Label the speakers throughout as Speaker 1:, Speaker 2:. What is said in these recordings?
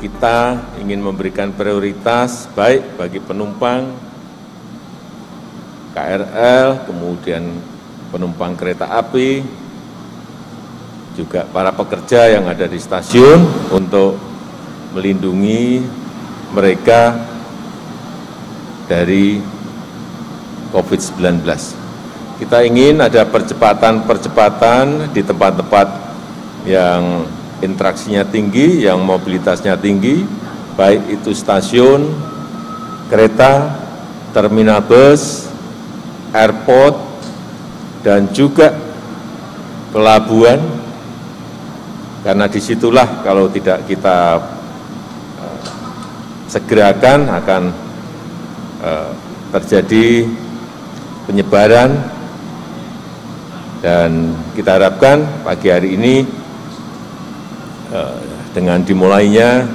Speaker 1: kita ingin memberikan prioritas baik bagi penumpang krl kemudian penumpang kereta api juga para pekerja yang ada di stasiun untuk melindungi mereka dari COVID-19. Kita ingin ada percepatan-percepatan di tempat-tempat yang interaksinya tinggi, yang mobilitasnya tinggi, baik itu stasiun, kereta, terminal bus, airport, dan juga pelabuhan, karena di situlah kalau tidak kita eh, segerakan akan eh, terjadi penyebaran. Dan kita harapkan pagi hari ini dengan dimulainya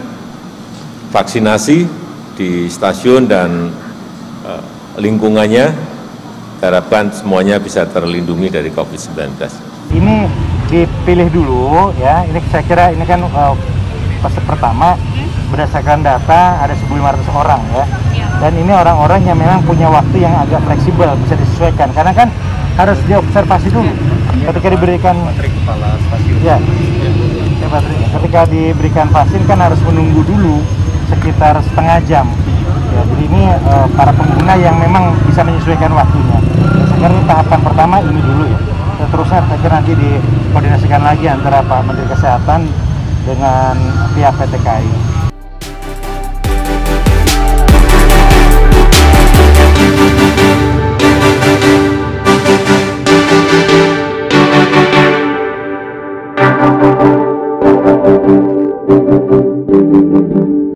Speaker 1: vaksinasi di stasiun dan eh, lingkungannya, harapkan semuanya bisa terlindungi dari COVID-19.
Speaker 2: Ini dipilih dulu ya, ini saya kira ini kan uh, fase pertama berdasarkan data ada 1.500 orang ya. Dan ini orang-orang yang memang punya waktu yang agak fleksibel, bisa disesuaikan. Karena kan harus diobservasi dulu. Ketika diberikan
Speaker 3: kepala stasiun.
Speaker 2: Ya. Patri. Ketika diberikan vaksin kan harus menunggu dulu sekitar setengah jam. Ya, jadi ini eh, para pengguna yang memang bisa menyesuaikan waktunya. Ini tahapan pertama ini dulu ya. Seterusnya kira nanti dikoordinasikan lagi antara Pak Menteri Kesehatan dengan pihak PT KAI.